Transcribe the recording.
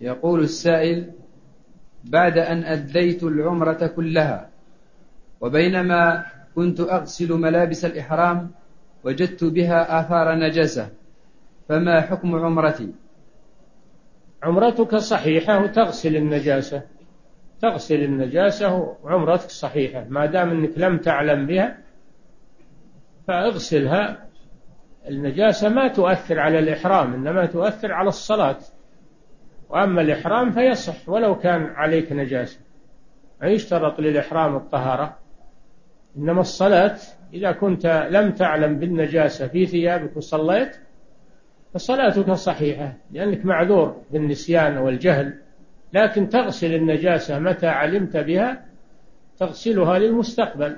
يقول السائل بعد أن أديت العمرة كلها وبينما كنت أغسل ملابس الإحرام وجدت بها آثار نجاسة فما حكم عمرتي؟ عمرتك صحيحة وتغسل النجاسة. تغسل النجاسة وعمرتك صحيحة. ما دام أنك لم تعلم بها فاغسلها. النجاسة ما تؤثر على الإحرام إنما تؤثر على الصلاة. وأما الإحرام فيصح ولو كان عليك نجاسة. ما يشترط للإحرام الطهارة. إنما الصلاة إذا كنت لم تعلم بالنجاسة في ثيابك وصليت فصلاتك صحيحة لأنك معذور بالنسيان والجهل. لكن تغسل النجاسة متى علمت بها تغسلها للمستقبل.